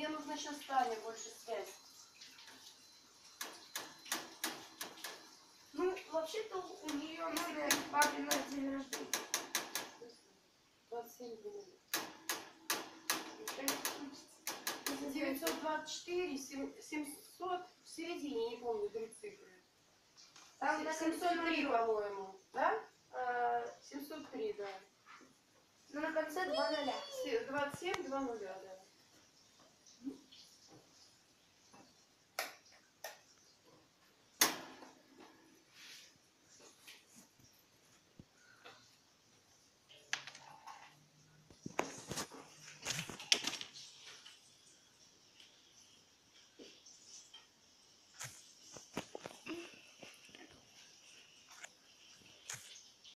мне нужно сейчас с Таней больше связь. Ну, вообще-то у нее надо папе на день рождения. 27 924, 700, в середине, не помню, три цифры. Там на 703, по-моему, да? А, 703, да. Ну, на конце два ноля. Се- 27, 2 нуля, да.